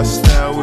a stairway